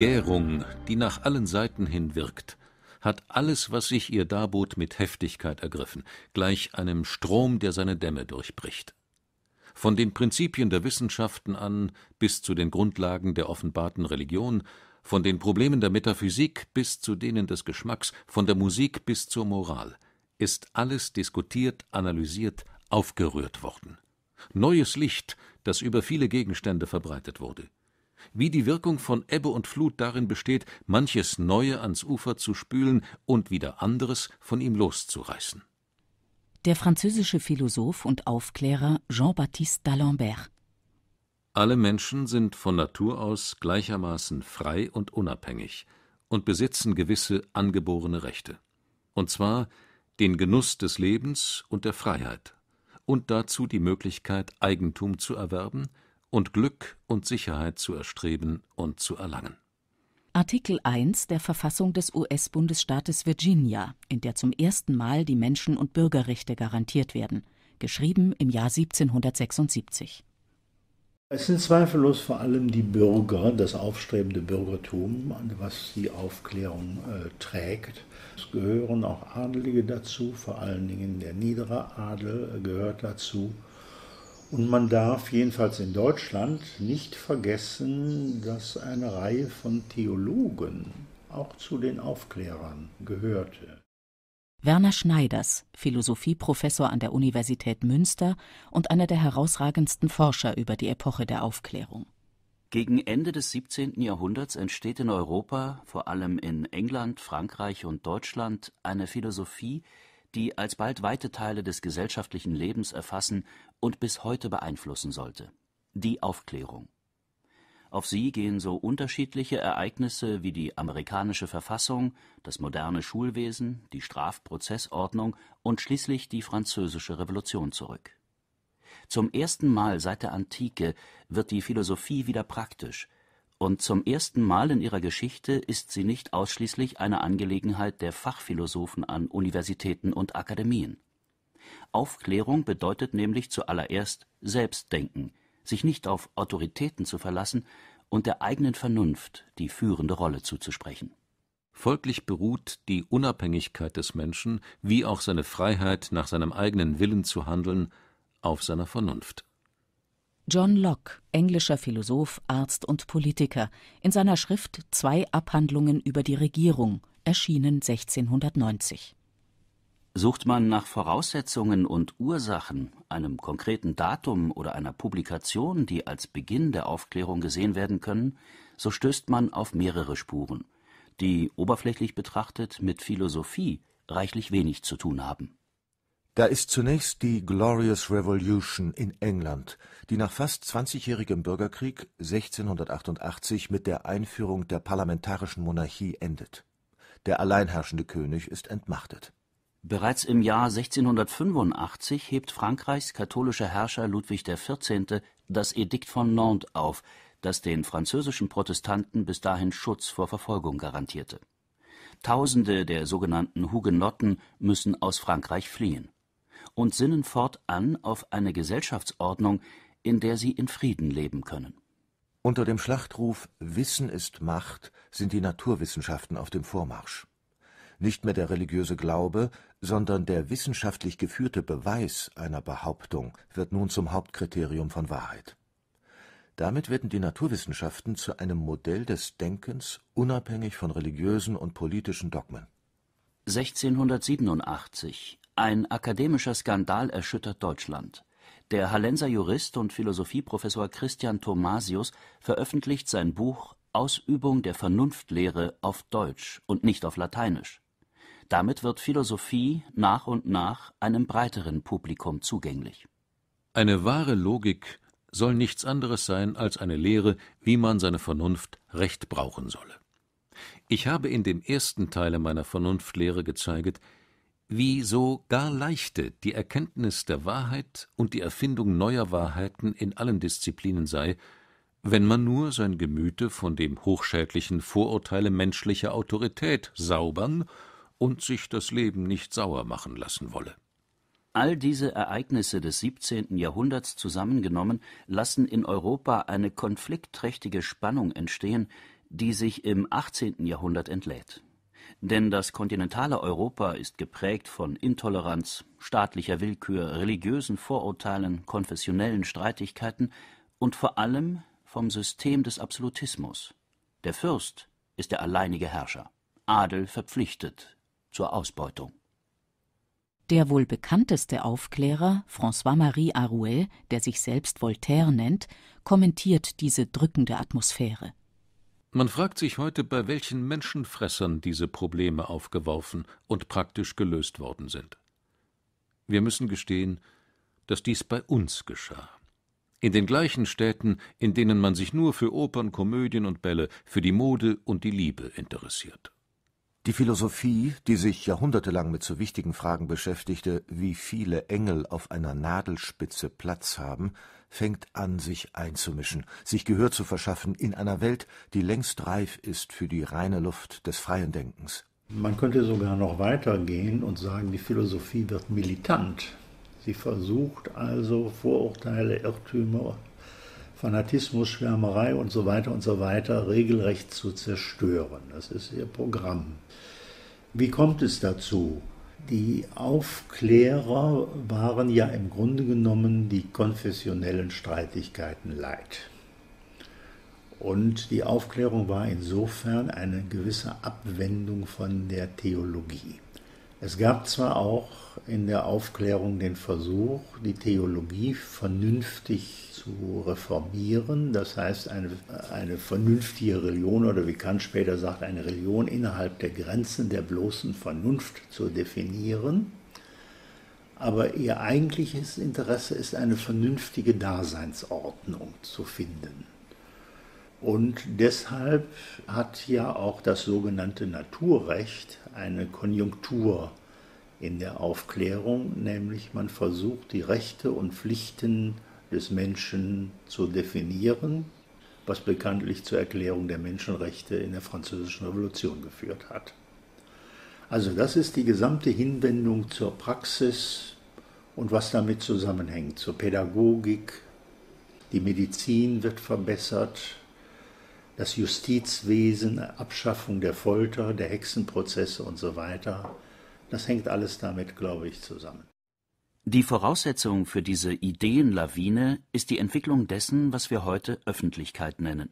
Gärung, die nach allen Seiten hin wirkt, hat alles, was sich ihr darbot, mit Heftigkeit ergriffen, gleich einem Strom, der seine Dämme durchbricht. Von den Prinzipien der Wissenschaften an bis zu den Grundlagen der offenbarten Religion, von den Problemen der Metaphysik bis zu denen des Geschmacks, von der Musik bis zur Moral, ist alles diskutiert, analysiert, aufgerührt worden. Neues Licht, das über viele Gegenstände verbreitet wurde wie die Wirkung von Ebbe und Flut darin besteht, manches Neue ans Ufer zu spülen und wieder anderes von ihm loszureißen. Der französische Philosoph und Aufklärer Jean-Baptiste d'Alembert Alle Menschen sind von Natur aus gleichermaßen frei und unabhängig und besitzen gewisse angeborene Rechte, und zwar den Genuss des Lebens und der Freiheit und dazu die Möglichkeit, Eigentum zu erwerben, und Glück und Sicherheit zu erstreben und zu erlangen. Artikel 1 der Verfassung des US-Bundesstaates Virginia, in der zum ersten Mal die Menschen- und Bürgerrechte garantiert werden, geschrieben im Jahr 1776. Es sind zweifellos vor allem die Bürger, das aufstrebende Bürgertum, was die Aufklärung äh, trägt. Es gehören auch Adelige dazu, vor allen Dingen der niedere Adel äh, gehört dazu. Und man darf jedenfalls in Deutschland nicht vergessen, dass eine Reihe von Theologen auch zu den Aufklärern gehörte. Werner Schneiders, Philosophieprofessor an der Universität Münster und einer der herausragendsten Forscher über die Epoche der Aufklärung. Gegen Ende des 17. Jahrhunderts entsteht in Europa, vor allem in England, Frankreich und Deutschland, eine Philosophie, die alsbald weite Teile des gesellschaftlichen Lebens erfassen und bis heute beeinflussen sollte: die Aufklärung. Auf sie gehen so unterschiedliche Ereignisse wie die amerikanische Verfassung, das moderne Schulwesen, die Strafprozessordnung und schließlich die Französische Revolution zurück. Zum ersten Mal seit der Antike wird die Philosophie wieder praktisch und zum ersten Mal in ihrer Geschichte ist sie nicht ausschließlich eine Angelegenheit der Fachphilosophen an Universitäten und Akademien. Aufklärung bedeutet nämlich zuallererst Selbstdenken, sich nicht auf Autoritäten zu verlassen und der eigenen Vernunft die führende Rolle zuzusprechen. Folglich beruht die Unabhängigkeit des Menschen wie auch seine Freiheit, nach seinem eigenen Willen zu handeln, auf seiner Vernunft John Locke, englischer Philosoph, Arzt und Politiker, in seiner Schrift Zwei Abhandlungen über die Regierung, erschienen 1690. Sucht man nach Voraussetzungen und Ursachen, einem konkreten Datum oder einer Publikation, die als Beginn der Aufklärung gesehen werden können, so stößt man auf mehrere Spuren, die oberflächlich betrachtet mit Philosophie reichlich wenig zu tun haben da ist zunächst die Glorious Revolution in England, die nach fast zwanzigjährigem Bürgerkrieg 1688 mit der Einführung der parlamentarischen Monarchie endet. Der alleinherrschende König ist entmachtet. Bereits im Jahr 1685 hebt Frankreichs katholischer Herrscher Ludwig XIV. das Edikt von Nantes auf, das den französischen Protestanten bis dahin Schutz vor Verfolgung garantierte. Tausende der sogenannten Hugenotten müssen aus Frankreich fliehen und sinnen fortan auf eine Gesellschaftsordnung, in der sie in Frieden leben können. Unter dem Schlachtruf Wissen ist Macht sind die Naturwissenschaften auf dem Vormarsch. Nicht mehr der religiöse Glaube, sondern der wissenschaftlich geführte Beweis einer Behauptung wird nun zum Hauptkriterium von Wahrheit. Damit werden die Naturwissenschaften zu einem Modell des Denkens unabhängig von religiösen und politischen Dogmen. 1687 ein akademischer Skandal erschüttert Deutschland. Der Hallenser Jurist und Philosophieprofessor Christian Thomasius veröffentlicht sein Buch Ausübung der Vernunftlehre auf Deutsch und nicht auf Lateinisch. Damit wird Philosophie nach und nach einem breiteren Publikum zugänglich. Eine wahre Logik soll nichts anderes sein als eine Lehre, wie man seine Vernunft recht brauchen solle. Ich habe in dem ersten Teile meiner Vernunftlehre gezeigt, wie so gar leichte die Erkenntnis der Wahrheit und die Erfindung neuer Wahrheiten in allen Disziplinen sei, wenn man nur sein Gemüte von dem hochschädlichen Vorurteile menschlicher Autorität saubern und sich das Leben nicht sauer machen lassen wolle. All diese Ereignisse des 17. Jahrhunderts zusammengenommen lassen in Europa eine konfliktträchtige Spannung entstehen, die sich im 18. Jahrhundert entlädt. Denn das kontinentale Europa ist geprägt von Intoleranz, staatlicher Willkür, religiösen Vorurteilen, konfessionellen Streitigkeiten und vor allem vom System des Absolutismus. Der Fürst ist der alleinige Herrscher, Adel verpflichtet zur Ausbeutung. Der wohl bekannteste Aufklärer, François-Marie Arouet, der sich selbst Voltaire nennt, kommentiert diese drückende Atmosphäre. Man fragt sich heute, bei welchen Menschenfressern diese Probleme aufgeworfen und praktisch gelöst worden sind. Wir müssen gestehen, dass dies bei uns geschah. In den gleichen Städten, in denen man sich nur für Opern, Komödien und Bälle, für die Mode und die Liebe interessiert. Die Philosophie, die sich jahrhundertelang mit so wichtigen Fragen beschäftigte, wie viele Engel auf einer Nadelspitze Platz haben, fängt an, sich einzumischen, sich Gehör zu verschaffen in einer Welt, die längst reif ist für die reine Luft des freien Denkens. Man könnte sogar noch weitergehen und sagen, die Philosophie wird militant. Sie versucht also Vorurteile, Irrtümer, Fanatismus, Schwärmerei und so weiter und so weiter regelrecht zu zerstören. Das ist ihr Programm. Wie kommt es dazu? Die Aufklärer waren ja im Grunde genommen die konfessionellen Streitigkeiten leid. Und die Aufklärung war insofern eine gewisse Abwendung von der Theologie. Es gab zwar auch in der Aufklärung den Versuch, die Theologie vernünftig zu reformieren, das heißt eine, eine vernünftige Religion oder wie Kant später sagt, eine Religion innerhalb der Grenzen der bloßen Vernunft zu definieren. Aber ihr eigentliches Interesse ist eine vernünftige Daseinsordnung zu finden. Und deshalb hat ja auch das sogenannte Naturrecht eine Konjunktur in der Aufklärung, nämlich man versucht die Rechte und Pflichten des Menschen zu definieren, was bekanntlich zur Erklärung der Menschenrechte in der Französischen Revolution geführt hat. Also das ist die gesamte Hinwendung zur Praxis und was damit zusammenhängt, zur Pädagogik. Die Medizin wird verbessert, das Justizwesen, Abschaffung der Folter, der Hexenprozesse und so weiter. Das hängt alles damit, glaube ich, zusammen. Die Voraussetzung für diese Ideenlawine ist die Entwicklung dessen, was wir heute Öffentlichkeit nennen.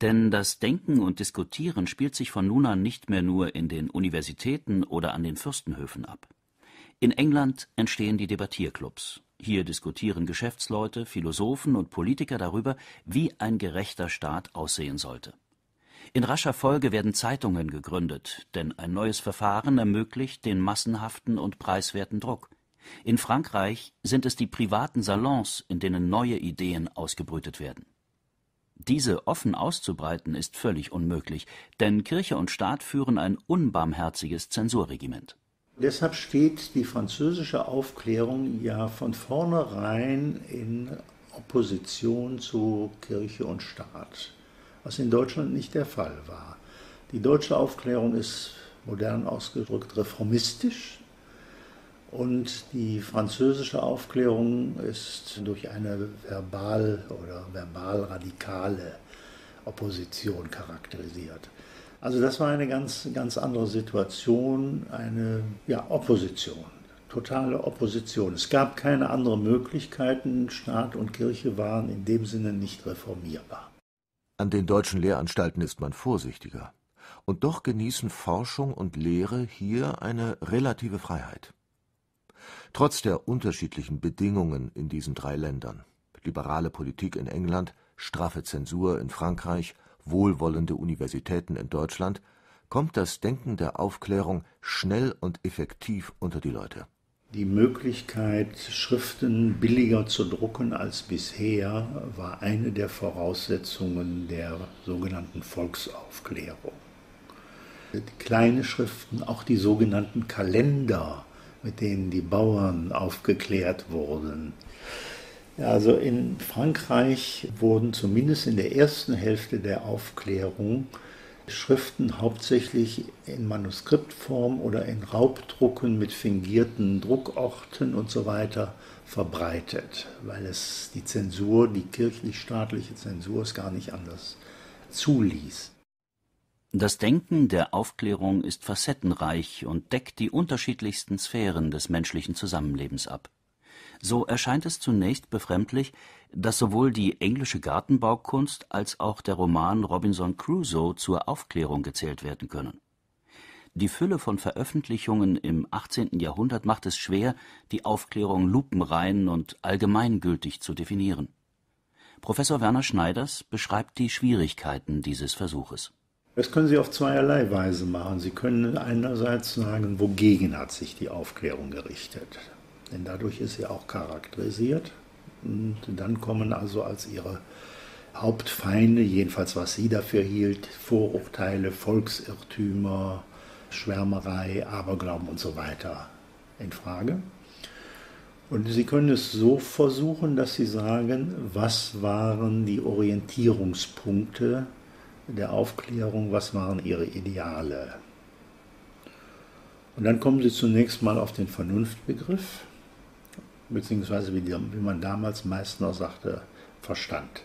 Denn das Denken und Diskutieren spielt sich von nun an nicht mehr nur in den Universitäten oder an den Fürstenhöfen ab. In England entstehen die Debattierclubs. Hier diskutieren Geschäftsleute, Philosophen und Politiker darüber, wie ein gerechter Staat aussehen sollte. In rascher Folge werden Zeitungen gegründet, denn ein neues Verfahren ermöglicht den massenhaften und preiswerten Druck. In Frankreich sind es die privaten Salons, in denen neue Ideen ausgebrütet werden. Diese offen auszubreiten ist völlig unmöglich, denn Kirche und Staat führen ein unbarmherziges Zensurregiment. Deshalb steht die französische Aufklärung ja von vornherein in Opposition zu Kirche und Staat, was in Deutschland nicht der Fall war. Die deutsche Aufklärung ist modern ausgedrückt reformistisch, und die französische Aufklärung ist durch eine verbal oder verbal radikale Opposition charakterisiert. Also das war eine ganz, ganz andere Situation, eine ja, Opposition, totale Opposition. Es gab keine anderen Möglichkeiten, Staat und Kirche waren in dem Sinne nicht reformierbar. An den deutschen Lehranstalten ist man vorsichtiger. Und doch genießen Forschung und Lehre hier eine relative Freiheit. Trotz der unterschiedlichen Bedingungen in diesen drei Ländern liberale Politik in England, straffe Zensur in Frankreich, wohlwollende Universitäten in Deutschland kommt das Denken der Aufklärung schnell und effektiv unter die Leute. Die Möglichkeit, Schriften billiger zu drucken als bisher, war eine der Voraussetzungen der sogenannten Volksaufklärung. Kleine Schriften, auch die sogenannten Kalender, mit denen die Bauern aufgeklärt wurden. Also in Frankreich wurden zumindest in der ersten Hälfte der Aufklärung Schriften hauptsächlich in Manuskriptform oder in Raubdrucken mit fingierten Druckorten und so weiter verbreitet, weil es die Zensur, die kirchlich-staatliche Zensur es gar nicht anders zuließ. Das Denken der Aufklärung ist facettenreich und deckt die unterschiedlichsten Sphären des menschlichen Zusammenlebens ab. So erscheint es zunächst befremdlich, dass sowohl die englische Gartenbaukunst als auch der Roman Robinson Crusoe zur Aufklärung gezählt werden können. Die Fülle von Veröffentlichungen im 18. Jahrhundert macht es schwer, die Aufklärung lupenrein und allgemeingültig zu definieren. Professor Werner Schneiders beschreibt die Schwierigkeiten dieses Versuches das können Sie auf zweierlei Weise machen. Sie können einerseits sagen, wogegen hat sich die Aufklärung gerichtet. Denn dadurch ist sie auch charakterisiert. Und dann kommen also als ihre Hauptfeinde, jedenfalls was sie dafür hielt, Vorurteile, Volksirrtümer, Schwärmerei, Aberglauben und so weiter in Frage. Und Sie können es so versuchen, dass Sie sagen, was waren die Orientierungspunkte der Aufklärung, was waren ihre Ideale. Und dann kommen sie zunächst mal auf den Vernunftbegriff, beziehungsweise wie, die, wie man damals meist noch sagte, Verstand.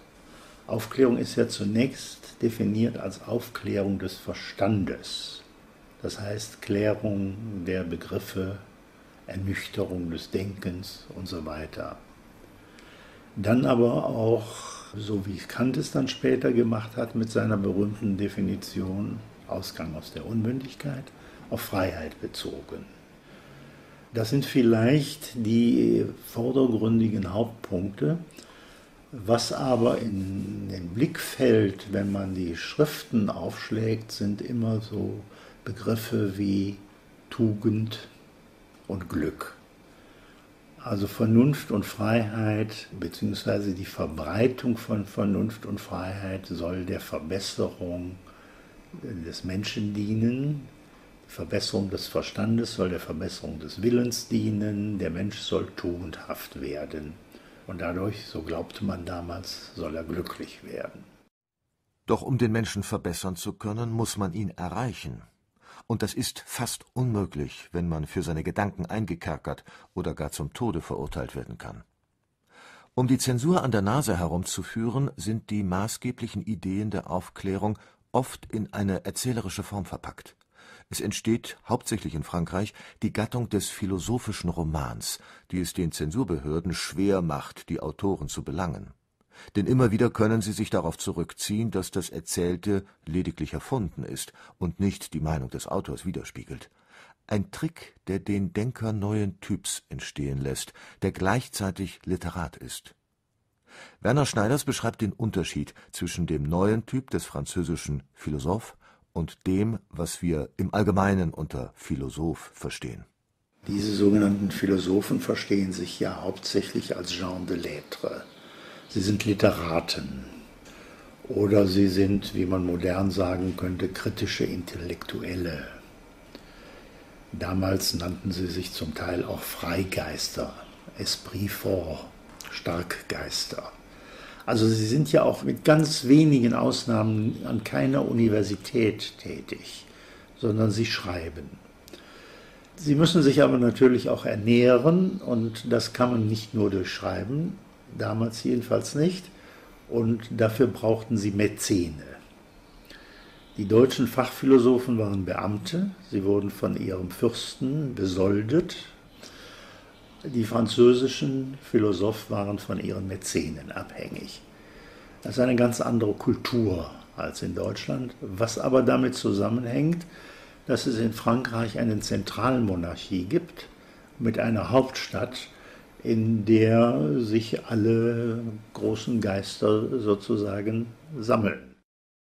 Aufklärung ist ja zunächst definiert als Aufklärung des Verstandes. Das heißt Klärung der Begriffe, Ernüchterung des Denkens und so weiter. Dann aber auch so wie Kant es dann später gemacht hat mit seiner berühmten Definition Ausgang aus der Unmündigkeit, auf Freiheit bezogen. Das sind vielleicht die vordergründigen Hauptpunkte. Was aber in den Blick fällt, wenn man die Schriften aufschlägt, sind immer so Begriffe wie Tugend und Glück. Also Vernunft und Freiheit beziehungsweise die Verbreitung von Vernunft und Freiheit soll der Verbesserung des Menschen dienen. Verbesserung des Verstandes soll der Verbesserung des Willens dienen. Der Mensch soll tugendhaft werden. Und dadurch, so glaubte man damals, soll er glücklich werden. Doch um den Menschen verbessern zu können, muss man ihn erreichen und das ist fast unmöglich, wenn man für seine Gedanken eingekerkert oder gar zum Tode verurteilt werden kann. Um die Zensur an der Nase herumzuführen, sind die maßgeblichen Ideen der Aufklärung oft in eine erzählerische Form verpackt. Es entsteht, hauptsächlich in Frankreich, die Gattung des philosophischen Romans, die es den Zensurbehörden schwer macht, die Autoren zu belangen denn immer wieder können sie sich darauf zurückziehen, dass das Erzählte lediglich erfunden ist und nicht die Meinung des Autors widerspiegelt. Ein Trick, der den Denker neuen Typs entstehen lässt, der gleichzeitig Literat ist. Werner Schneiders beschreibt den Unterschied zwischen dem neuen Typ des französischen Philosoph und dem, was wir im Allgemeinen unter Philosoph verstehen. Diese sogenannten Philosophen verstehen sich ja hauptsächlich als Jean de Lettres. Sie sind Literaten oder sie sind, wie man modern sagen könnte, kritische Intellektuelle. Damals nannten sie sich zum Teil auch Freigeister, Esprit fort, Starkgeister. Also sie sind ja auch mit ganz wenigen Ausnahmen an keiner Universität tätig, sondern sie schreiben. Sie müssen sich aber natürlich auch ernähren und das kann man nicht nur durch Schreiben, damals jedenfalls nicht. Und dafür brauchten sie Mäzene. Die deutschen Fachphilosophen waren Beamte, sie wurden von ihrem Fürsten besoldet. Die französischen Philosophen waren von ihren Mäzenen abhängig. Das ist eine ganz andere Kultur als in Deutschland, was aber damit zusammenhängt, dass es in Frankreich eine Zentralmonarchie gibt mit einer Hauptstadt, in der sich alle großen Geister sozusagen sammeln.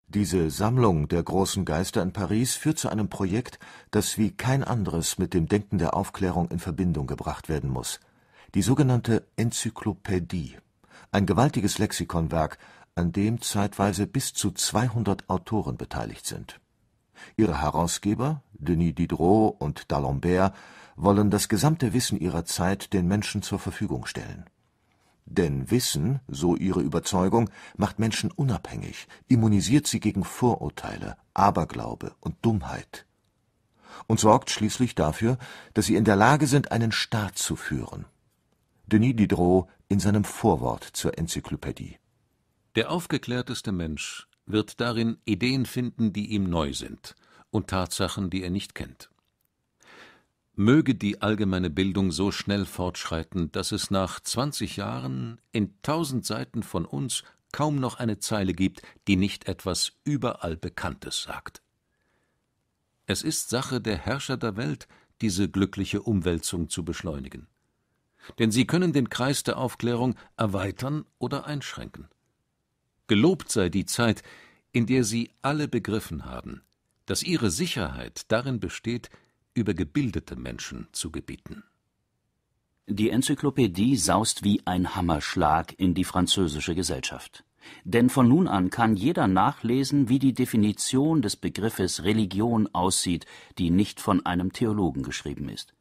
Diese Sammlung der großen Geister in Paris führt zu einem Projekt, das wie kein anderes mit dem Denken der Aufklärung in Verbindung gebracht werden muss. Die sogenannte Enzyklopädie, ein gewaltiges Lexikonwerk, an dem zeitweise bis zu 200 Autoren beteiligt sind. Ihre Herausgeber, Denis Diderot und D'Alembert, wollen das gesamte Wissen ihrer Zeit den Menschen zur Verfügung stellen. Denn Wissen, so ihre Überzeugung, macht Menschen unabhängig, immunisiert sie gegen Vorurteile, Aberglaube und Dummheit und sorgt schließlich dafür, dass sie in der Lage sind, einen Staat zu führen. Denis Diderot in seinem Vorwort zur Enzyklopädie. Der aufgeklärteste Mensch wird darin Ideen finden, die ihm neu sind, und Tatsachen, die er nicht kennt. Möge die allgemeine Bildung so schnell fortschreiten, dass es nach zwanzig Jahren in tausend Seiten von uns kaum noch eine Zeile gibt, die nicht etwas überall Bekanntes sagt. Es ist Sache der Herrscher der Welt, diese glückliche Umwälzung zu beschleunigen. Denn sie können den Kreis der Aufklärung erweitern oder einschränken. Gelobt sei die Zeit, in der sie alle begriffen haben, dass ihre Sicherheit darin besteht, über gebildete Menschen zu gebieten. Die Enzyklopädie saust wie ein Hammerschlag in die französische Gesellschaft. Denn von nun an kann jeder nachlesen, wie die Definition des Begriffes Religion aussieht, die nicht von einem Theologen geschrieben ist.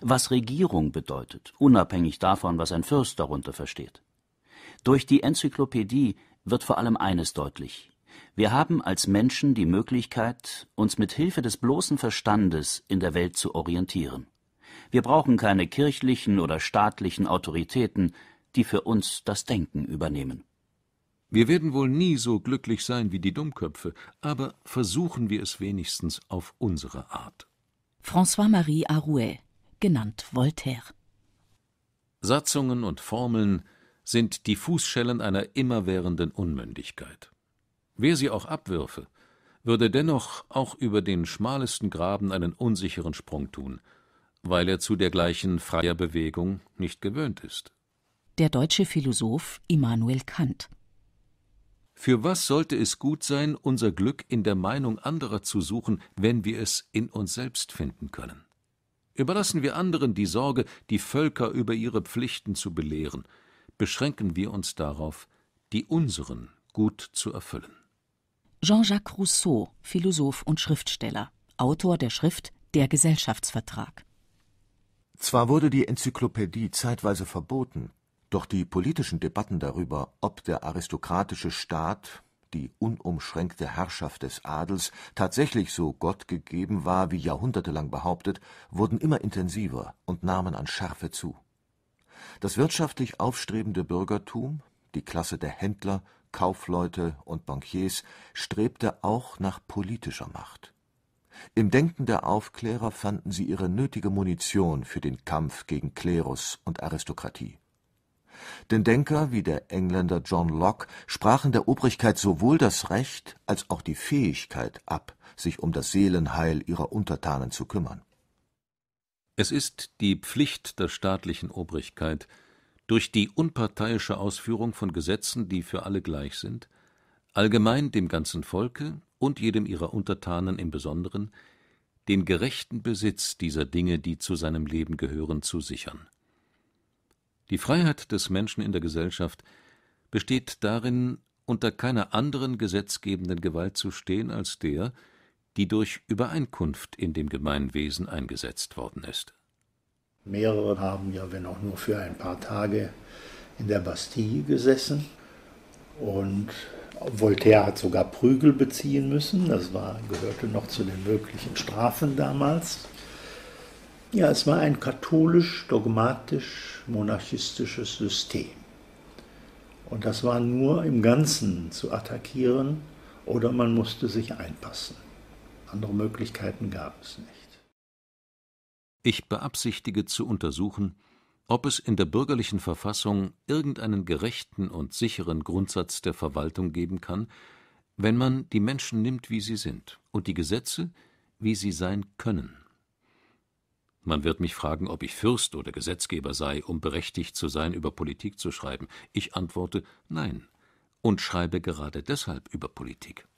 Was Regierung bedeutet, unabhängig davon, was ein Fürst darunter versteht. Durch die Enzyklopädie wird vor allem eines deutlich. Wir haben als Menschen die Möglichkeit, uns mit Hilfe des bloßen Verstandes in der Welt zu orientieren. Wir brauchen keine kirchlichen oder staatlichen Autoritäten, die für uns das Denken übernehmen. Wir werden wohl nie so glücklich sein wie die Dummköpfe, aber versuchen wir es wenigstens auf unsere Art. François-Marie Arouet, genannt Voltaire. Satzungen und Formeln sind die Fußschellen einer immerwährenden Unmündigkeit. Wer sie auch abwürfe, würde dennoch auch über den schmalesten Graben einen unsicheren Sprung tun, weil er zu dergleichen freier Bewegung nicht gewöhnt ist. Der deutsche Philosoph Immanuel Kant für was sollte es gut sein, unser Glück in der Meinung anderer zu suchen, wenn wir es in uns selbst finden können? Überlassen wir anderen die Sorge, die Völker über ihre Pflichten zu belehren, beschränken wir uns darauf, die unseren gut zu erfüllen. Jean-Jacques Rousseau, Philosoph und Schriftsteller, Autor der Schrift Der Gesellschaftsvertrag. Zwar wurde die Enzyklopädie zeitweise verboten, doch die politischen Debatten darüber, ob der aristokratische Staat, die unumschränkte Herrschaft des Adels, tatsächlich so Gott gegeben war, wie jahrhundertelang behauptet, wurden immer intensiver und nahmen an Schärfe zu. Das wirtschaftlich aufstrebende Bürgertum, die Klasse der Händler, Kaufleute und Bankiers, strebte auch nach politischer Macht. Im Denken der Aufklärer fanden sie ihre nötige Munition für den Kampf gegen Klerus und Aristokratie. Denn Denker wie der Engländer John Locke sprachen der Obrigkeit sowohl das Recht als auch die Fähigkeit ab, sich um das Seelenheil ihrer Untertanen zu kümmern. Es ist die Pflicht der staatlichen Obrigkeit, durch die unparteiische Ausführung von Gesetzen, die für alle gleich sind, allgemein dem ganzen Volke und jedem ihrer Untertanen im Besonderen, den gerechten Besitz dieser Dinge, die zu seinem Leben gehören, zu sichern die Freiheit des Menschen in der Gesellschaft besteht darin, unter keiner anderen gesetzgebenden Gewalt zu stehen als der, die durch Übereinkunft in dem Gemeinwesen eingesetzt worden ist. Mehrere haben ja, wenn auch nur für ein paar Tage, in der Bastille gesessen. Und Voltaire hat sogar Prügel beziehen müssen. Das war, gehörte noch zu den möglichen Strafen damals. Ja, es war ein katholisch-dogmatisch-monarchistisches System. Und das war nur im Ganzen zu attackieren oder man musste sich einpassen. Andere Möglichkeiten gab es nicht. Ich beabsichtige zu untersuchen, ob es in der bürgerlichen Verfassung irgendeinen gerechten und sicheren Grundsatz der Verwaltung geben kann, wenn man die Menschen nimmt, wie sie sind, und die Gesetze, wie sie sein können. Man wird mich fragen, ob ich Fürst oder Gesetzgeber sei, um berechtigt zu sein, über Politik zu schreiben. Ich antworte Nein und schreibe gerade deshalb über Politik.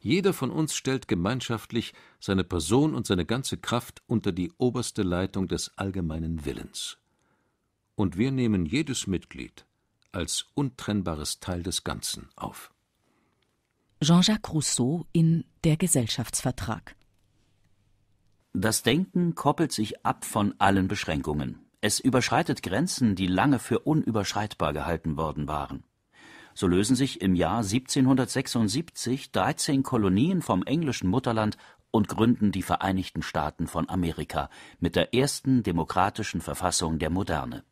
Jeder von uns stellt gemeinschaftlich seine Person und seine ganze Kraft unter die oberste Leitung des allgemeinen Willens. Und wir nehmen jedes Mitglied als untrennbares Teil des Ganzen auf. Jean-Jacques Rousseau in Der Gesellschaftsvertrag das Denken koppelt sich ab von allen Beschränkungen. Es überschreitet Grenzen, die lange für unüberschreitbar gehalten worden waren. So lösen sich im Jahr 1776 13 Kolonien vom englischen Mutterland und gründen die Vereinigten Staaten von Amerika mit der ersten demokratischen Verfassung der Moderne.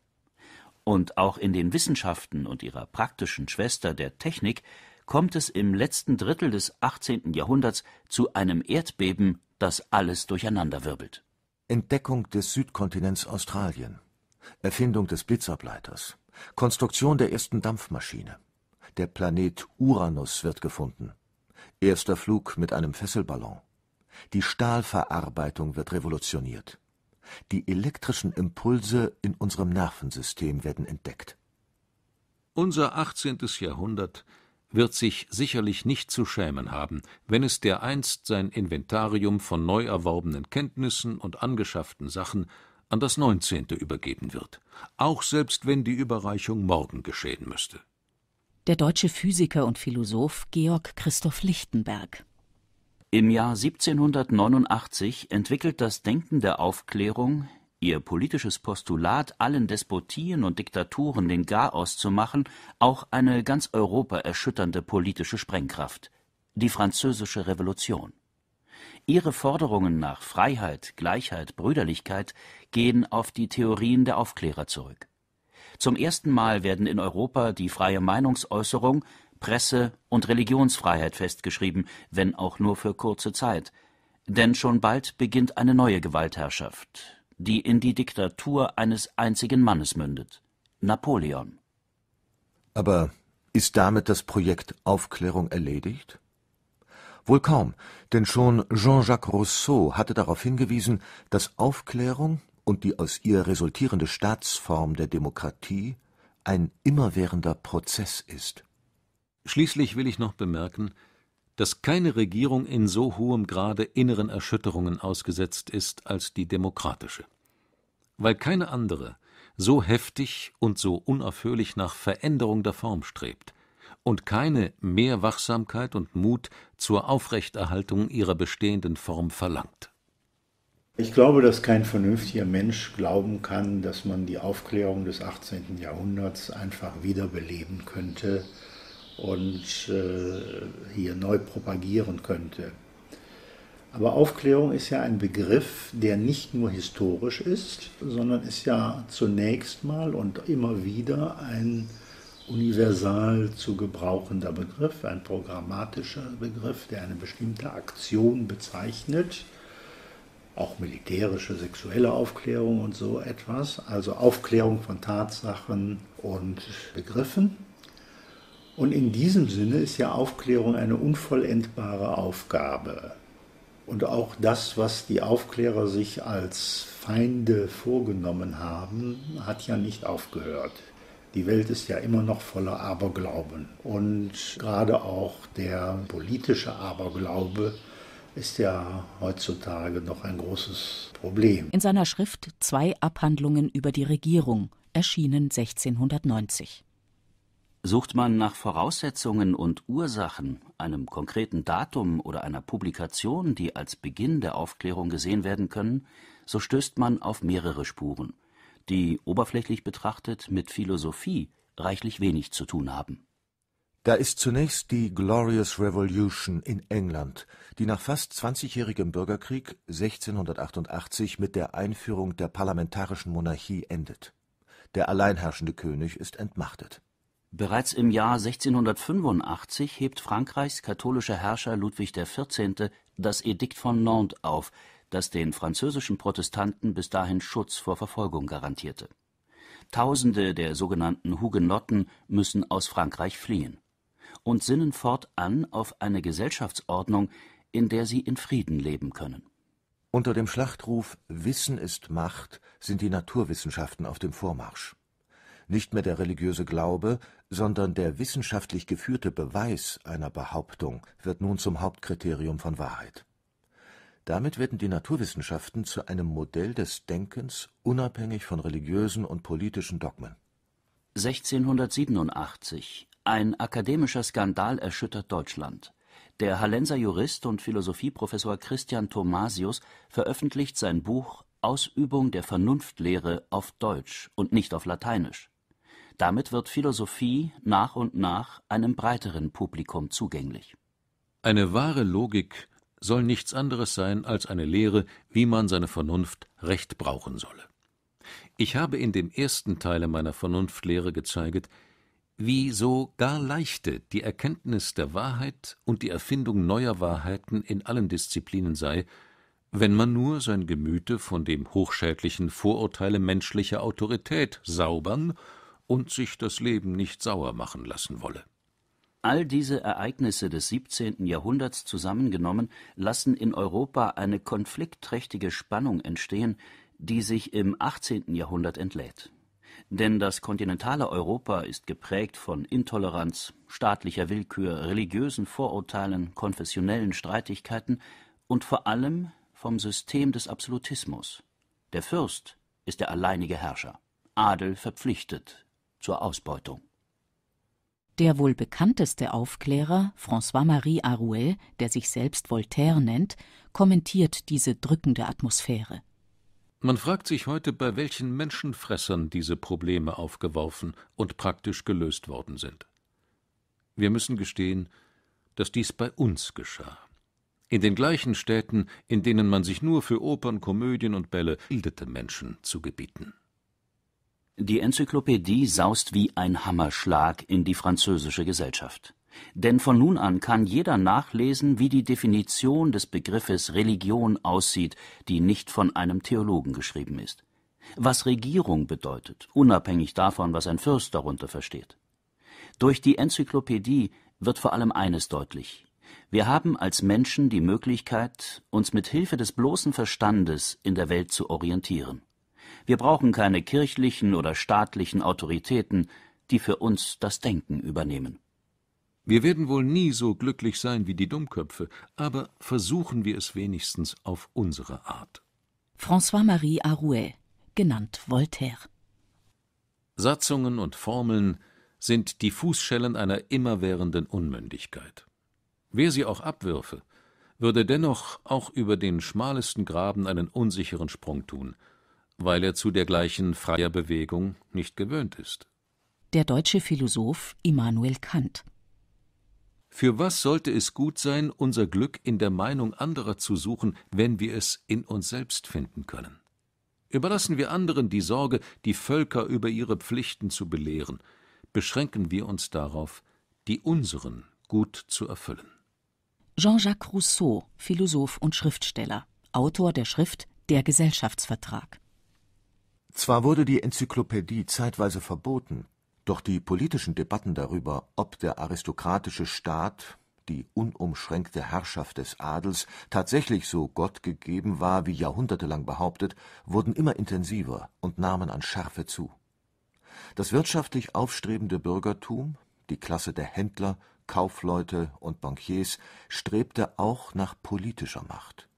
Und auch in den Wissenschaften und ihrer praktischen Schwester der Technik kommt es im letzten Drittel des 18. Jahrhunderts zu einem Erdbeben, das alles durcheinanderwirbelt. Entdeckung des Südkontinents Australien, Erfindung des Blitzableiters, Konstruktion der ersten Dampfmaschine. Der Planet Uranus wird gefunden. Erster Flug mit einem Fesselballon. Die Stahlverarbeitung wird revolutioniert. Die elektrischen Impulse in unserem Nervensystem werden entdeckt. Unser 18. Jahrhundert wird sich sicherlich nicht zu schämen haben, wenn es dereinst sein Inventarium von neu erworbenen Kenntnissen und angeschafften Sachen an das 19. übergeben wird, auch selbst wenn die Überreichung morgen geschehen müsste. Der deutsche Physiker und Philosoph Georg Christoph Lichtenberg Im Jahr 1789 entwickelt das Denken der Aufklärung ihr politisches Postulat, allen Despotien und Diktaturen den Garaus zu machen, auch eine ganz Europa erschütternde politische Sprengkraft: die Französische Revolution. Ihre Forderungen nach Freiheit, Gleichheit, Brüderlichkeit gehen auf die Theorien der Aufklärer zurück. Zum ersten Mal werden in Europa die freie Meinungsäußerung, Presse und Religionsfreiheit festgeschrieben, wenn auch nur für kurze Zeit. Denn schon bald beginnt eine neue Gewaltherrschaft die in die Diktatur eines einzigen Mannes mündet: Napoleon. Aber ist damit das Projekt Aufklärung erledigt? Wohl kaum, denn schon Jean-Jacques Rousseau hatte darauf hingewiesen, dass Aufklärung und die aus ihr resultierende Staatsform der Demokratie ein immerwährender Prozess ist. Schließlich will ich noch bemerken, dass keine Regierung in so hohem Grade inneren Erschütterungen ausgesetzt ist als die demokratische. Weil keine andere so heftig und so unaufhörlich nach Veränderung der Form strebt und keine mehr Wachsamkeit und Mut zur Aufrechterhaltung ihrer bestehenden Form verlangt. Ich glaube, dass kein vernünftiger Mensch glauben kann, dass man die Aufklärung des 18. Jahrhunderts einfach wiederbeleben könnte und äh, hier neu propagieren könnte. Aber Aufklärung ist ja ein Begriff, der nicht nur historisch ist, sondern ist ja zunächst mal und immer wieder ein universal zu gebrauchender Begriff, ein programmatischer Begriff, der eine bestimmte Aktion bezeichnet, auch militärische, sexuelle Aufklärung und so etwas, also Aufklärung von Tatsachen und Begriffen. Und in diesem Sinne ist ja Aufklärung eine unvollendbare Aufgabe. Und auch das, was die Aufklärer sich als Feinde vorgenommen haben, hat ja nicht aufgehört. Die Welt ist ja immer noch voller Aberglauben. Und gerade auch der politische Aberglaube ist ja heutzutage noch ein großes Problem. In seiner Schrift Zwei Abhandlungen über die Regierung, erschienen 1690. Sucht man nach Voraussetzungen und Ursachen, einem konkreten Datum oder einer Publikation, die als Beginn der Aufklärung gesehen werden können, so stößt man auf mehrere Spuren, die oberflächlich betrachtet mit Philosophie reichlich wenig zu tun haben. Da ist zunächst die Glorious Revolution in England, die nach fast zwanzigjährigem Bürgerkrieg 1688 mit der Einführung der parlamentarischen Monarchie endet. Der alleinherrschende König ist entmachtet Bereits im Jahr 1685 hebt Frankreichs katholischer Herrscher Ludwig XIV. das Edikt von Nantes auf, das den französischen Protestanten bis dahin Schutz vor Verfolgung garantierte. Tausende der sogenannten Hugenotten müssen aus Frankreich fliehen und sinnen fortan auf eine Gesellschaftsordnung, in der sie in Frieden leben können. Unter dem Schlachtruf Wissen ist Macht sind die Naturwissenschaften auf dem Vormarsch nicht mehr der religiöse Glaube, sondern der wissenschaftlich geführte Beweis einer Behauptung wird nun zum Hauptkriterium von Wahrheit. Damit werden die Naturwissenschaften zu einem Modell des Denkens unabhängig von religiösen und politischen Dogmen. 1687 ein akademischer Skandal erschüttert Deutschland. Der Hallenser Jurist und Philosophieprofessor Christian Thomasius veröffentlicht sein Buch Ausübung der Vernunftlehre auf Deutsch und nicht auf Lateinisch. Damit wird Philosophie nach und nach einem breiteren Publikum zugänglich. Eine wahre Logik soll nichts anderes sein als eine Lehre, wie man seine Vernunft recht brauchen solle. Ich habe in dem ersten Teile meiner Vernunftlehre gezeigt, wie so gar leichte die Erkenntnis der Wahrheit und die Erfindung neuer Wahrheiten in allen Disziplinen sei, wenn man nur sein Gemüte von dem hochschädlichen Vorurteile menschlicher Autorität saubern und sich das Leben nicht sauer machen lassen wolle. All diese Ereignisse des 17. Jahrhunderts zusammengenommen lassen in Europa eine konfliktträchtige Spannung entstehen, die sich im 18. Jahrhundert entlädt. Denn das kontinentale Europa ist geprägt von Intoleranz, staatlicher Willkür, religiösen Vorurteilen, konfessionellen Streitigkeiten und vor allem vom System des Absolutismus. Der Fürst ist der alleinige Herrscher, Adel verpflichtet zur Ausbeutung. Der wohl bekannteste Aufklärer, François-Marie Arouet, der sich selbst Voltaire nennt, kommentiert diese drückende Atmosphäre. Man fragt sich heute, bei welchen Menschenfressern diese Probleme aufgeworfen und praktisch gelöst worden sind. Wir müssen gestehen, dass dies bei uns geschah. In den gleichen Städten, in denen man sich nur für Opern, Komödien und Bälle bildete Menschen zu gebieten. Die Enzyklopädie saust wie ein Hammerschlag in die französische Gesellschaft. Denn von nun an kann jeder nachlesen, wie die Definition des Begriffes Religion aussieht, die nicht von einem Theologen geschrieben ist. Was Regierung bedeutet, unabhängig davon, was ein Fürst darunter versteht. Durch die Enzyklopädie wird vor allem eines deutlich. Wir haben als Menschen die Möglichkeit, uns mit Hilfe des bloßen Verstandes in der Welt zu orientieren. Wir brauchen keine kirchlichen oder staatlichen Autoritäten, die für uns das Denken übernehmen. Wir werden wohl nie so glücklich sein wie die Dummköpfe, aber versuchen wir es wenigstens auf unsere Art. François-Marie Arouet, genannt Voltaire. Satzungen und Formeln sind die Fußschellen einer immerwährenden Unmündigkeit. Wer sie auch abwürfe, würde dennoch auch über den schmalesten Graben einen unsicheren Sprung tun, weil er zu dergleichen freier Bewegung nicht gewöhnt ist. Der deutsche Philosoph Immanuel Kant für was sollte es gut sein, unser Glück in der Meinung anderer zu suchen, wenn wir es in uns selbst finden können? Überlassen wir anderen die Sorge, die Völker über ihre Pflichten zu belehren, beschränken wir uns darauf, die unseren gut zu erfüllen. Jean-Jacques Rousseau, Philosoph und Schriftsteller, Autor der Schrift Der Gesellschaftsvertrag. Zwar wurde die Enzyklopädie zeitweise verboten, doch die politischen Debatten darüber, ob der aristokratische Staat, die unumschränkte Herrschaft des Adels, tatsächlich so gottgegeben war, wie jahrhundertelang behauptet, wurden immer intensiver und nahmen an Schärfe zu. Das wirtschaftlich aufstrebende Bürgertum, die Klasse der Händler, Kaufleute und Bankiers, strebte auch nach politischer Macht.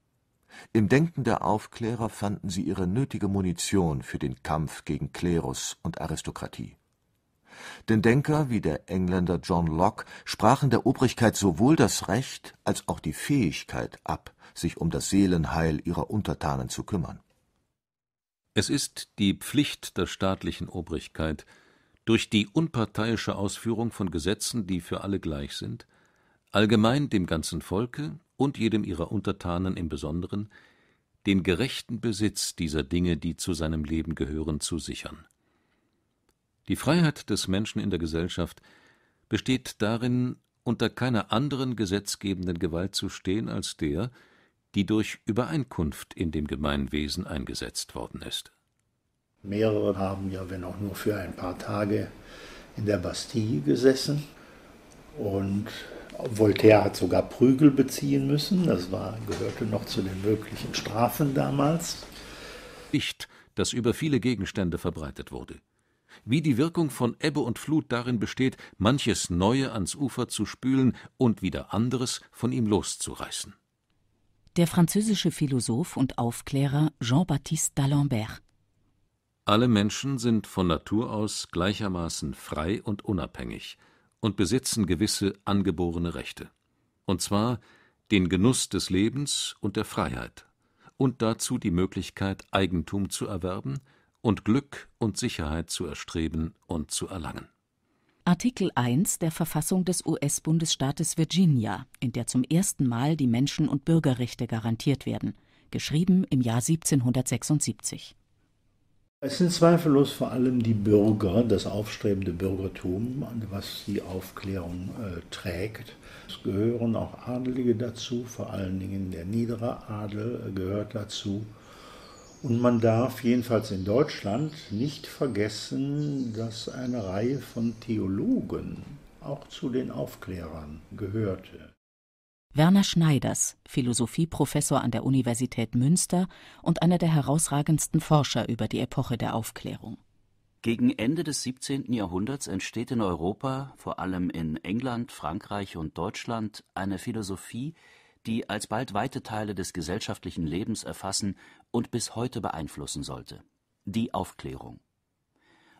Im Denken der Aufklärer fanden sie ihre nötige Munition für den Kampf gegen Klerus und Aristokratie. Denn Denker wie der Engländer John Locke sprachen der Obrigkeit sowohl das Recht als auch die Fähigkeit ab, sich um das Seelenheil ihrer Untertanen zu kümmern. Es ist die Pflicht der staatlichen Obrigkeit, durch die unparteiische Ausführung von Gesetzen, die für alle gleich sind, allgemein dem ganzen Volke und jedem ihrer Untertanen im Besonderen, den gerechten Besitz dieser Dinge, die zu seinem Leben gehören, zu sichern die Freiheit des Menschen in der Gesellschaft besteht darin, unter keiner anderen gesetzgebenden Gewalt zu stehen als der, die durch Übereinkunft in dem Gemeinwesen eingesetzt worden ist. Mehrere haben ja, wenn auch nur für ein paar Tage, in der Bastille gesessen. Und Voltaire hat sogar Prügel beziehen müssen. Das war, gehörte noch zu den möglichen Strafen damals. Licht, das über viele Gegenstände verbreitet wurde wie die Wirkung von Ebbe und Flut darin besteht, manches Neue ans Ufer zu spülen und wieder anderes von ihm loszureißen. Der französische Philosoph und Aufklärer Jean-Baptiste d'Alembert Alle Menschen sind von Natur aus gleichermaßen frei und unabhängig und besitzen gewisse angeborene Rechte, und zwar den Genuss des Lebens und der Freiheit und dazu die Möglichkeit, Eigentum zu erwerben und Glück und Sicherheit zu erstreben und zu erlangen. Artikel 1 der Verfassung des US-Bundesstaates Virginia, in der zum ersten Mal die Menschen- und Bürgerrechte garantiert werden, geschrieben im Jahr 1776 Es sind zweifellos vor allem die Bürger, das aufstrebende Bürgertum, was die Aufklärung äh, trägt. Es gehören auch Adelige dazu, vor allen Dingen der niedere Adel gehört dazu. Und man darf jedenfalls in Deutschland nicht vergessen, dass eine Reihe von Theologen auch zu den Aufklärern gehörte. Werner Schneiders, Philosophieprofessor an der Universität Münster und einer der herausragendsten Forscher über die Epoche der Aufklärung. Gegen Ende des 17. Jahrhunderts entsteht in Europa, vor allem in England, Frankreich und Deutschland, eine Philosophie, die alsbald weite Teile des gesellschaftlichen Lebens erfassen und bis heute beeinflussen sollte: die Aufklärung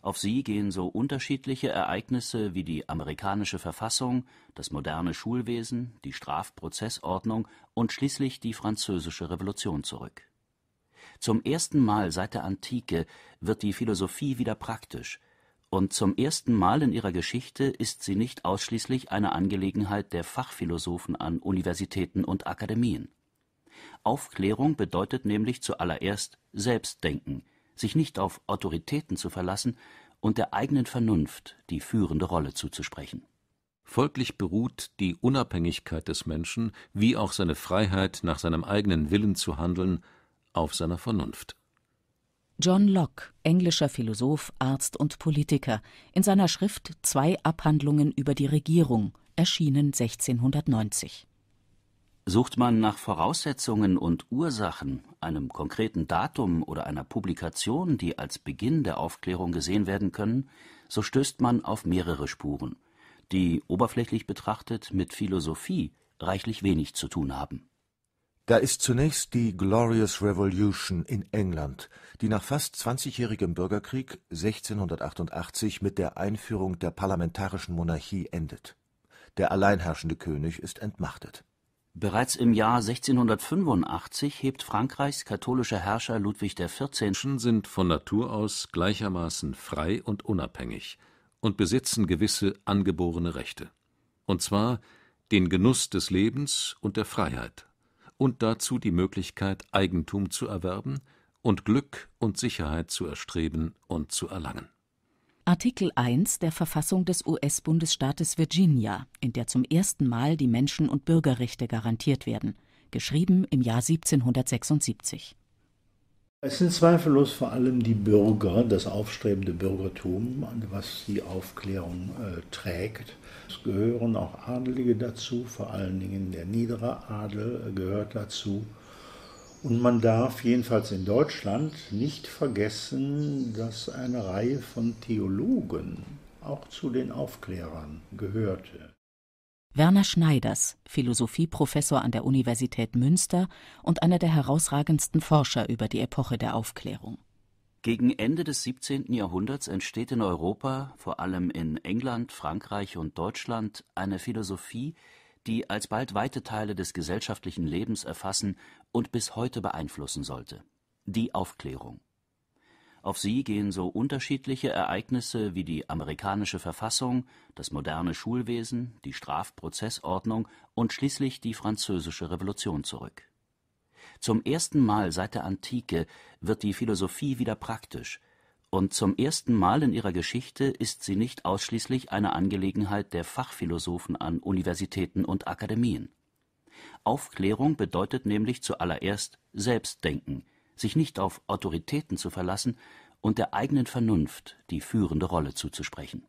auf sie gehen so unterschiedliche Ereignisse wie die amerikanische Verfassung, das moderne Schulwesen, die Strafprozessordnung und schließlich die Französische Revolution zurück. Zum ersten Mal seit der Antike wird die Philosophie wieder praktisch, und zum ersten Mal in ihrer Geschichte ist sie nicht ausschließlich eine Angelegenheit der Fachphilosophen an Universitäten und Akademien. Aufklärung bedeutet nämlich zuallererst Selbstdenken sich nicht auf Autoritäten zu verlassen und der eigenen Vernunft die führende Rolle zuzusprechen. Folglich beruht die Unabhängigkeit des Menschen wie auch seine Freiheit, nach seinem eigenen Willen zu handeln, auf seiner Vernunft. John Locke, englischer Philosoph, Arzt und Politiker, in seiner Schrift Zwei Abhandlungen über die Regierung, erschienen 1690 Sucht man nach Voraussetzungen und Ursachen, einem konkreten Datum oder einer Publikation, die als Beginn der Aufklärung gesehen werden können, so stößt man auf mehrere Spuren, die oberflächlich betrachtet mit Philosophie reichlich wenig zu tun haben. Da ist zunächst die Glorious Revolution in England, die nach fast zwanzigjährigem Bürgerkrieg 1688 mit der Einführung der parlamentarischen Monarchie endet. Der alleinherrschende König ist entmachtet Bereits im Jahr 1685 hebt Frankreichs katholischer Herrscher Ludwig XIV. sind von Natur aus gleichermaßen frei und unabhängig und besitzen gewisse angeborene Rechte, und zwar den Genuss des Lebens und der Freiheit und dazu die Möglichkeit, Eigentum zu erwerben und Glück und Sicherheit zu erstreben und zu erlangen Artikel 1 der Verfassung des US-Bundesstaates Virginia, in der zum ersten Mal die Menschen- und Bürgerrechte garantiert werden, geschrieben im Jahr 1776. Es sind zweifellos vor allem die Bürger, das aufstrebende Bürgertum, was die Aufklärung äh, trägt. Es gehören auch Adelige dazu, vor allen Dingen der niedere Adel äh, gehört dazu. Und man darf jedenfalls in Deutschland nicht vergessen, dass eine Reihe von Theologen auch zu den Aufklärern gehörte. Werner Schneiders, Philosophieprofessor an der Universität Münster und einer der herausragendsten Forscher über die Epoche der Aufklärung. Gegen Ende des 17. Jahrhunderts entsteht in Europa, vor allem in England, Frankreich und Deutschland, eine Philosophie, die alsbald weite Teile des gesellschaftlichen Lebens erfassen und bis heute beeinflussen sollte: die Aufklärung. Auf sie gehen so unterschiedliche Ereignisse wie die amerikanische Verfassung, das moderne Schulwesen, die Strafprozessordnung und schließlich die Französische Revolution zurück. Zum ersten Mal seit der Antike wird die Philosophie wieder praktisch und zum ersten Mal in ihrer Geschichte ist sie nicht ausschließlich eine Angelegenheit der Fachphilosophen an Universitäten und Akademien. Aufklärung bedeutet nämlich zuallererst Selbstdenken, sich nicht auf Autoritäten zu verlassen und der eigenen Vernunft die führende Rolle zuzusprechen.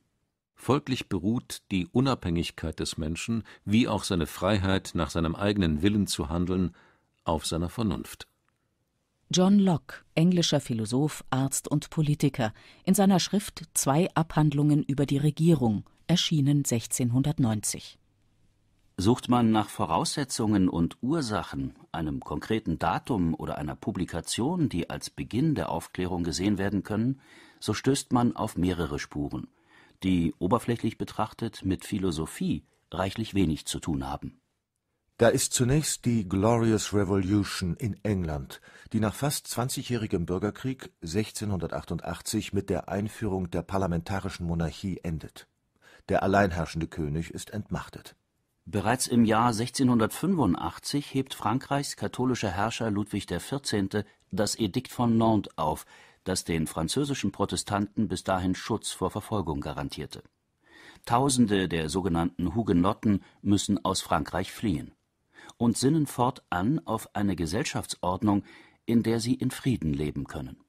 Folglich beruht die Unabhängigkeit des Menschen wie auch seine Freiheit, nach seinem eigenen Willen zu handeln, auf seiner Vernunft John Locke, englischer Philosoph, Arzt und Politiker, in seiner Schrift Zwei Abhandlungen über die Regierung, erschienen 1690. Sucht man nach Voraussetzungen und Ursachen, einem konkreten Datum oder einer Publikation, die als Beginn der Aufklärung gesehen werden können, so stößt man auf mehrere Spuren, die oberflächlich betrachtet mit Philosophie reichlich wenig zu tun haben da ist zunächst die Glorious Revolution in England, die nach fast zwanzigjährigem Bürgerkrieg 1688 mit der Einführung der parlamentarischen Monarchie endet. Der alleinherrschende König ist entmachtet. Bereits im Jahr 1685 hebt Frankreichs katholischer Herrscher Ludwig XIV. das Edikt von Nantes auf, das den französischen Protestanten bis dahin Schutz vor Verfolgung garantierte. Tausende der sogenannten Hugenotten müssen aus Frankreich fliehen und sinnen fortan auf eine Gesellschaftsordnung, in der sie in Frieden leben können.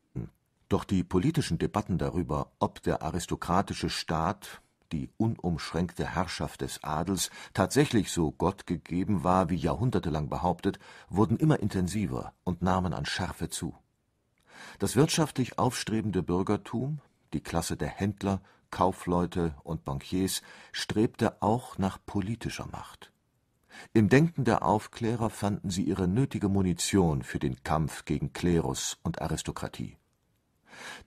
Doch die politischen Debatten darüber, ob der aristokratische Staat, die unumschränkte Herrschaft des Adels, tatsächlich so gottgegeben war, wie jahrhundertelang behauptet, wurden immer intensiver und nahmen an Schärfe zu. Das wirtschaftlich aufstrebende Bürgertum, die Klasse der Händler, Kaufleute und Bankiers, strebte auch nach politischer Macht. Im Denken der Aufklärer fanden sie ihre nötige Munition für den Kampf gegen Klerus und Aristokratie.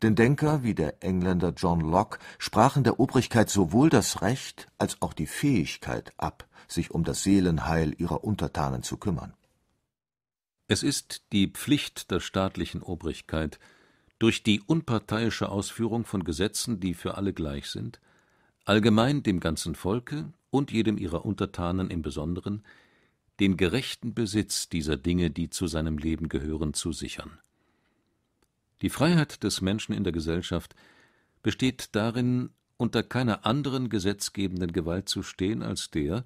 Denn Denker wie der Engländer John Locke sprachen der Obrigkeit sowohl das Recht als auch die Fähigkeit ab, sich um das Seelenheil ihrer Untertanen zu kümmern. Es ist die Pflicht der staatlichen Obrigkeit, durch die unparteiische Ausführung von Gesetzen, die für alle gleich sind, allgemein dem ganzen Volke und jedem ihrer Untertanen im Besonderen, den gerechten Besitz dieser Dinge, die zu seinem Leben gehören, zu sichern. Die Freiheit des Menschen in der Gesellschaft besteht darin, unter keiner anderen gesetzgebenden Gewalt zu stehen als der,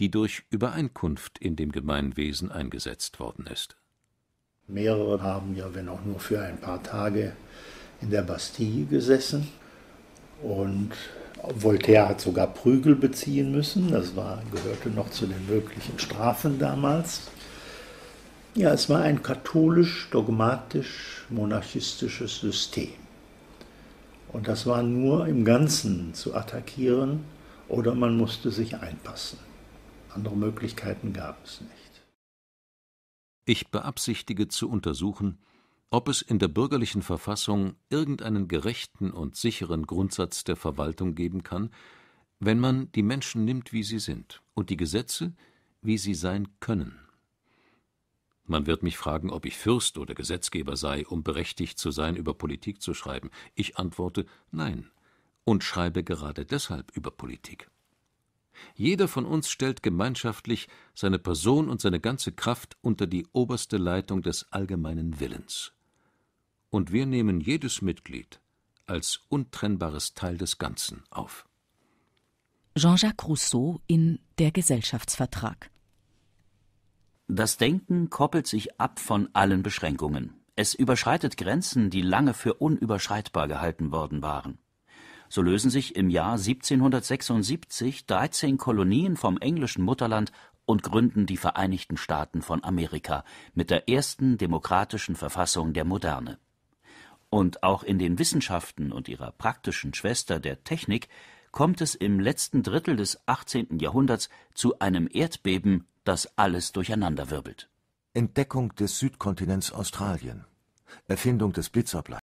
die durch Übereinkunft in dem Gemeinwesen eingesetzt worden ist. Mehrere haben ja, wenn auch nur für ein paar Tage, in der Bastille gesessen. Und Voltaire hat sogar Prügel beziehen müssen. Das war, gehörte noch zu den möglichen Strafen damals. Ja, es war ein katholisch, dogmatisch, monarchistisches System. Und das war nur im Ganzen zu attackieren oder man musste sich einpassen. Andere Möglichkeiten gab es nicht. Ich beabsichtige zu untersuchen, ob es in der bürgerlichen Verfassung irgendeinen gerechten und sicheren Grundsatz der Verwaltung geben kann, wenn man die Menschen nimmt, wie sie sind, und die Gesetze, wie sie sein können. Man wird mich fragen, ob ich Fürst oder Gesetzgeber sei, um berechtigt zu sein, über Politik zu schreiben. Ich antworte Nein und schreibe gerade deshalb über Politik. Jeder von uns stellt gemeinschaftlich seine Person und seine ganze Kraft unter die oberste Leitung des allgemeinen Willens. Und wir nehmen jedes Mitglied als untrennbares Teil des Ganzen auf. Jean-Jacques Rousseau in Der Gesellschaftsvertrag Das Denken koppelt sich ab von allen Beschränkungen. Es überschreitet Grenzen, die lange für unüberschreitbar gehalten worden waren. So lösen sich im Jahr 1776 13 Kolonien vom englischen Mutterland und gründen die Vereinigten Staaten von Amerika mit der ersten demokratischen Verfassung der Moderne. Und auch in den Wissenschaften und ihrer praktischen Schwester der Technik kommt es im letzten Drittel des 18. Jahrhunderts zu einem Erdbeben, das alles durcheinanderwirbelt. Entdeckung des Südkontinents Australien, Erfindung des Blitzableiters